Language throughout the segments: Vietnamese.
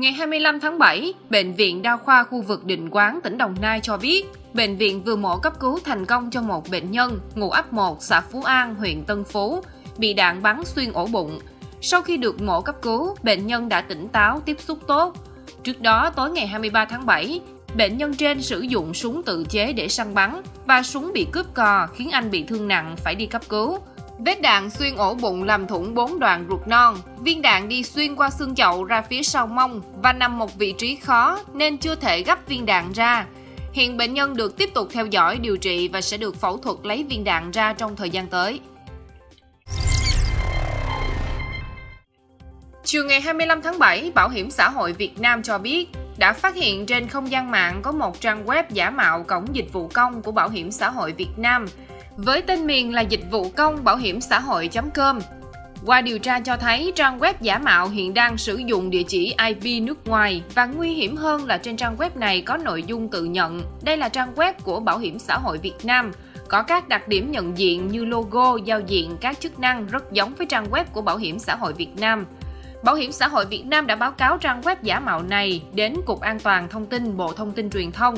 Ngày 25 tháng 7, Bệnh viện Đa khoa khu vực Định Quán, tỉnh Đồng Nai cho biết, bệnh viện vừa mổ cấp cứu thành công cho một bệnh nhân ngụ ấp 1, xã Phú An, huyện Tân Phú, bị đạn bắn xuyên ổ bụng. Sau khi được mổ cấp cứu, bệnh nhân đã tỉnh táo, tiếp xúc tốt. Trước đó, tối ngày 23 tháng 7, bệnh nhân trên sử dụng súng tự chế để săn bắn và súng bị cướp cò khiến anh bị thương nặng phải đi cấp cứu. Vết đạn xuyên ổ bụng làm thủng bốn đoạn ruột non. Viên đạn đi xuyên qua xương chậu ra phía sau mông và nằm một vị trí khó nên chưa thể gấp viên đạn ra. Hiện bệnh nhân được tiếp tục theo dõi điều trị và sẽ được phẫu thuật lấy viên đạn ra trong thời gian tới. Chiều ngày 25 tháng 7, Bảo hiểm xã hội Việt Nam cho biết đã phát hiện trên không gian mạng có một trang web giả mạo cổng dịch vụ công của Bảo hiểm xã hội Việt Nam với tên miền là dịch vụ công bảo hiểm xã hội.com. Qua điều tra cho thấy trang web giả mạo hiện đang sử dụng địa chỉ IP nước ngoài và nguy hiểm hơn là trên trang web này có nội dung tự nhận. Đây là trang web của Bảo hiểm xã hội Việt Nam, có các đặc điểm nhận diện như logo, giao diện, các chức năng rất giống với trang web của Bảo hiểm xã hội Việt Nam. Bảo hiểm xã hội Việt Nam đã báo cáo trang web giả mạo này đến Cục An toàn Thông tin Bộ Thông tin Truyền thông.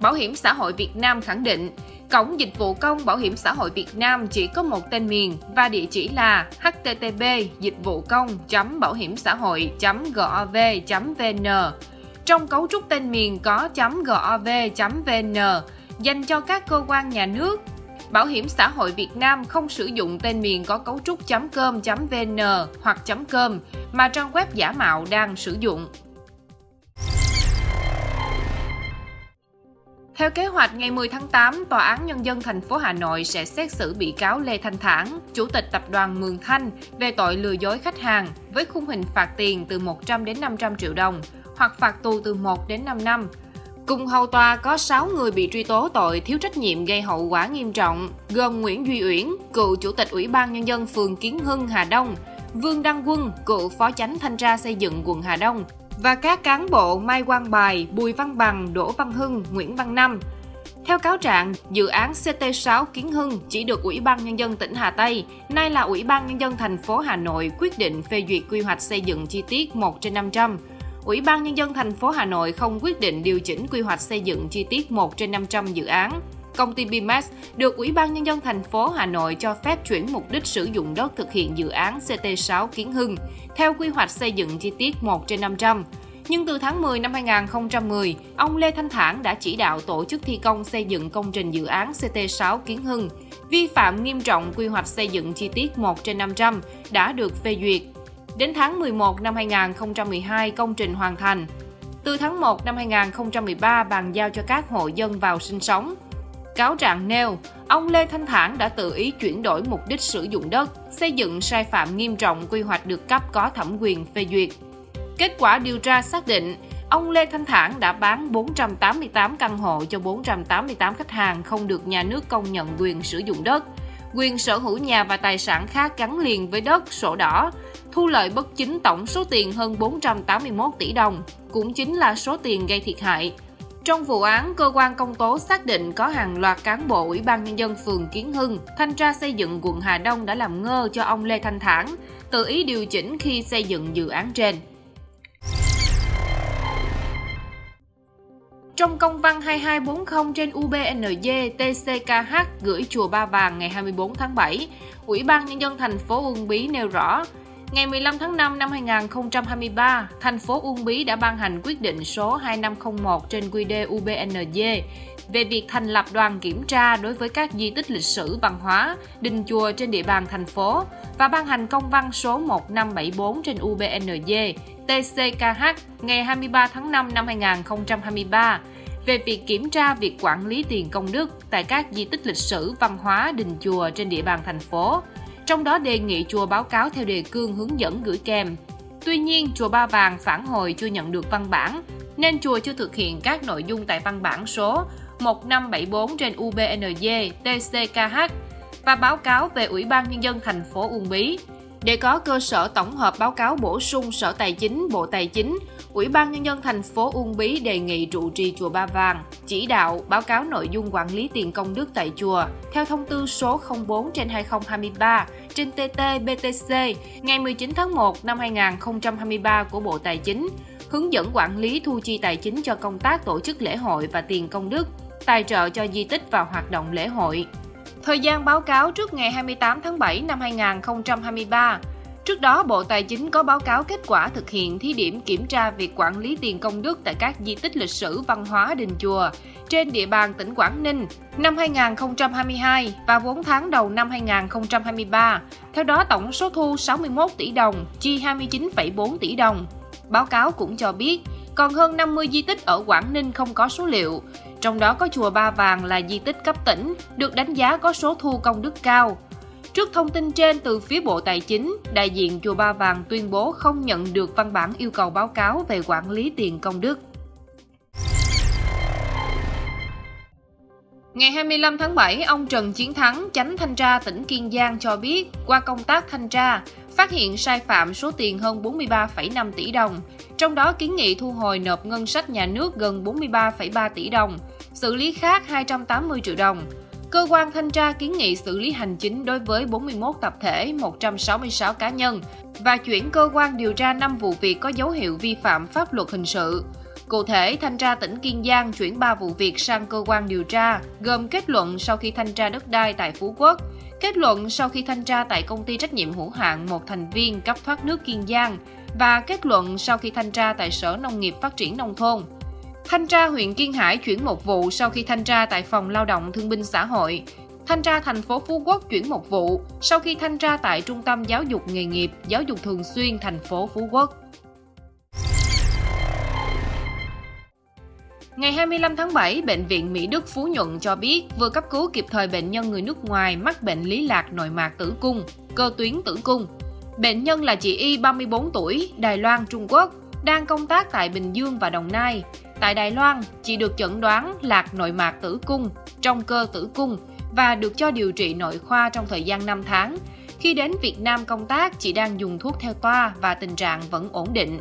Bảo hiểm xã hội Việt Nam khẳng định, cổng dịch vụ công bảo hiểm xã hội Việt Nam chỉ có một tên miền và địa chỉ là http dịch vụ công bảo hiểm xã hội gov vn trong cấu trúc tên miền có gov vn dành cho các cơ quan nhà nước Bảo hiểm xã hội Việt Nam không sử dụng tên miền có cấu trúc .com.vn hoặc .com mà trang web giả mạo đang sử dụng. Theo kế hoạch, ngày 10 tháng 8, Tòa án Nhân dân thành phố Hà Nội sẽ xét xử bị cáo Lê Thanh Thản, Chủ tịch Tập đoàn Mường Thanh về tội lừa dối khách hàng với khung hình phạt tiền từ 100 đến 500 triệu đồng hoặc phạt tù từ 1 đến 5 năm. Cùng hầu tòa có 6 người bị truy tố tội thiếu trách nhiệm gây hậu quả nghiêm trọng, gồm Nguyễn Duy Uyển, cựu Chủ tịch Ủy ban Nhân dân phường Kiến Hưng, Hà Đông, Vương Đăng Quân, cựu Phó Chánh Thanh tra xây dựng quận Hà Đông, và các cán bộ Mai Quang Bài, Bùi Văn Bằng, Đỗ Văn Hưng, Nguyễn Văn Năm. Theo cáo trạng, dự án CT6 Kiến Hưng chỉ được Ủy ban Nhân dân tỉnh Hà Tây, nay là Ủy ban Nhân dân thành phố Hà Nội quyết định phê duyệt quy hoạch xây dựng chi tiết 1 trên 500. Ủy ban Nhân dân thành phố Hà Nội không quyết định điều chỉnh quy hoạch xây dựng chi tiết 1 trên 500 dự án. Công ty Bimax được Ủy ban Nhân dân thành phố Hà Nội cho phép chuyển mục đích sử dụng đất thực hiện dự án CT6 Kiến Hưng theo quy hoạch xây dựng chi tiết 1 trên 500. Nhưng từ tháng 10 năm 2010, ông Lê Thanh Thản đã chỉ đạo tổ chức thi công xây dựng công trình dự án CT6 Kiến Hưng, vi phạm nghiêm trọng quy hoạch xây dựng chi tiết 1 trên 500 đã được phê duyệt. Đến tháng 11 năm 2012, công trình hoàn thành. Từ tháng 1 năm 2013, bàn giao cho các hộ dân vào sinh sống. Cáo trạng nêu, ông Lê Thanh Thản đã tự ý chuyển đổi mục đích sử dụng đất, xây dựng sai phạm nghiêm trọng quy hoạch được cấp có thẩm quyền phê duyệt. Kết quả điều tra xác định, ông Lê Thanh Thản đã bán 488 căn hộ cho 488 khách hàng không được nhà nước công nhận quyền sử dụng đất, quyền sở hữu nhà và tài sản khác gắn liền với đất, sổ đỏ, thu lợi bất chính tổng số tiền hơn 481 tỷ đồng, cũng chính là số tiền gây thiệt hại. Trong vụ án, cơ quan công tố xác định có hàng loạt cán bộ Ủy ban Nhân dân phường Kiến Hưng, thanh tra xây dựng quận Hà Đông đã làm ngơ cho ông Lê Thanh Thản, tự ý điều chỉnh khi xây dựng dự án trên. Trong công văn 2240 trên UBND TCKH gửi chùa Ba Vàng ngày 24 tháng 7, Ủy ban Nhân dân thành phố Uông Bí nêu rõ, Ngày 15 tháng 5 năm 2023, thành phố Uông Bí đã ban hành quyết định số 2501 trên QĐ UBND về việc thành lập đoàn kiểm tra đối với các di tích lịch sử văn hóa, đình chùa trên địa bàn thành phố và ban hành công văn số 1574 trên UBND TCKH ngày 23 tháng 5 năm 2023 về việc kiểm tra việc quản lý tiền công đức tại các di tích lịch sử văn hóa đình chùa trên địa bàn thành phố trong đó đề nghị chùa báo cáo theo đề cương hướng dẫn gửi kèm. Tuy nhiên, chùa Ba Vàng phản hồi chưa nhận được văn bản, nên chùa chưa thực hiện các nội dung tại văn bản số 1574 trên UBND TCKH và báo cáo về Ủy ban Nhân dân thành phố Uông Bí để có cơ sở tổng hợp báo cáo bổ sung Sở Tài chính, Bộ Tài chính, Ủy ban Nhân dân thành phố Uông Bí đề nghị trụ trì chùa Ba Vàng chỉ đạo báo cáo nội dung quản lý tiền công đức tại chùa theo thông tư số 04 trên 2023 trên TT BTC ngày 19 tháng 1 năm 2023 của Bộ Tài chính hướng dẫn quản lý thu chi tài chính cho công tác tổ chức lễ hội và tiền công đức, tài trợ cho di tích và hoạt động lễ hội. Thời gian báo cáo trước ngày 28 tháng 7 năm 2023. Trước đó, Bộ Tài chính có báo cáo kết quả thực hiện thí điểm kiểm tra việc quản lý tiền công đức tại các di tích lịch sử văn hóa đình chùa trên địa bàn tỉnh Quảng Ninh năm 2022 và 4 tháng đầu năm 2023. Theo đó, tổng số thu 61 tỷ đồng, chi 29,4 tỷ đồng. Báo cáo cũng cho biết, còn hơn 50 di tích ở Quảng Ninh không có số liệu, trong đó có chùa Ba Vàng là di tích cấp tỉnh, được đánh giá có số thu công đức cao. Trước thông tin trên từ phía Bộ Tài chính, đại diện chùa Ba Vàng tuyên bố không nhận được văn bản yêu cầu báo cáo về quản lý tiền công đức. Ngày 25 tháng 7, ông Trần Chiến Thắng, chánh thanh tra tỉnh Kiên Giang cho biết, qua công tác thanh tra, phát hiện sai phạm số tiền hơn 43,5 tỷ đồng, trong đó kiến nghị thu hồi nộp ngân sách nhà nước gần 43,3 tỷ đồng, xử lý khác 280 triệu đồng. Cơ quan thanh tra kiến nghị xử lý hành chính đối với 41 tập thể, 166 cá nhân và chuyển cơ quan điều tra 5 vụ việc có dấu hiệu vi phạm pháp luật hình sự. Cụ thể, thanh tra tỉnh Kiên Giang chuyển 3 vụ việc sang cơ quan điều tra, gồm kết luận sau khi thanh tra đất đai tại Phú Quốc, kết luận sau khi thanh tra tại công ty trách nhiệm hữu hạn một thành viên cấp thoát nước Kiên Giang và kết luận sau khi thanh tra tại Sở Nông nghiệp Phát triển Nông thôn. Thanh tra huyện Kiên Hải chuyển một vụ sau khi thanh tra tại Phòng Lao động Thương binh Xã hội. Thanh tra thành phố Phú Quốc chuyển một vụ sau khi thanh tra tại Trung tâm Giáo dục Nghề nghiệp, Giáo dục Thường xuyên thành phố Phú Quốc. Ngày 25 tháng 7, Bệnh viện Mỹ Đức Phú Nhuận cho biết vừa cấp cứu kịp thời bệnh nhân người nước ngoài mắc bệnh lý lạc nội mạc tử cung, cơ tuyến tử cung. Bệnh nhân là chị Y 34 tuổi, Đài Loan, Trung Quốc, đang công tác tại Bình Dương và Đồng Nai. Tại Đài Loan, chị được chẩn đoán lạc nội mạc tử cung, trong cơ tử cung và được cho điều trị nội khoa trong thời gian 5 tháng. Khi đến Việt Nam công tác, chị đang dùng thuốc theo toa và tình trạng vẫn ổn định.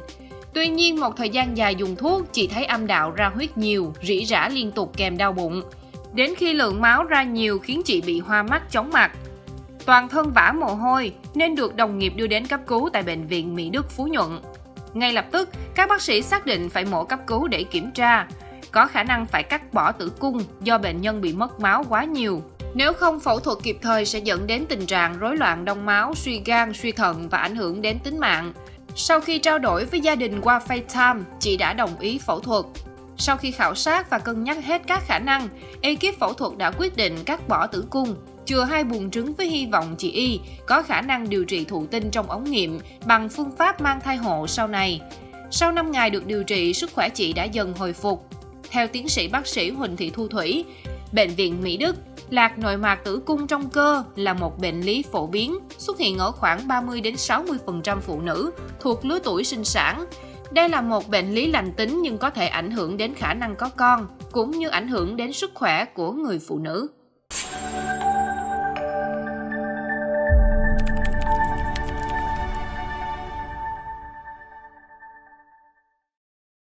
Tuy nhiên, một thời gian dài dùng thuốc, chị thấy âm đạo ra huyết nhiều, rỉ rả liên tục kèm đau bụng. Đến khi lượng máu ra nhiều khiến chị bị hoa mắt chóng mặt. Toàn thân vã mồ hôi nên được đồng nghiệp đưa đến cấp cứu tại bệnh viện Mỹ Đức Phú Nhuận. Ngay lập tức, các bác sĩ xác định phải mổ cấp cứu để kiểm tra. Có khả năng phải cắt bỏ tử cung do bệnh nhân bị mất máu quá nhiều. Nếu không phẫu thuật kịp thời sẽ dẫn đến tình trạng rối loạn đông máu, suy gan, suy thận và ảnh hưởng đến tính mạng. Sau khi trao đổi với gia đình qua FaceTime, chị đã đồng ý phẫu thuật. Sau khi khảo sát và cân nhắc hết các khả năng, ekip phẫu thuật đã quyết định cắt bỏ tử cung, chừa hai buồng trứng với hy vọng chị Y có khả năng điều trị thụ tinh trong ống nghiệm bằng phương pháp mang thai hộ sau này. Sau 5 ngày được điều trị, sức khỏe chị đã dần hồi phục. Theo tiến sĩ bác sĩ Huỳnh Thị Thu Thủy, Bệnh viện Mỹ Đức, lạc nội mạc tử cung trong cơ là một bệnh lý phổ biến, xuất hiện ở khoảng 30 đến 60% phụ nữ thuộc lứa tuổi sinh sản. Đây là một bệnh lý lành tính nhưng có thể ảnh hưởng đến khả năng có con, cũng như ảnh hưởng đến sức khỏe của người phụ nữ.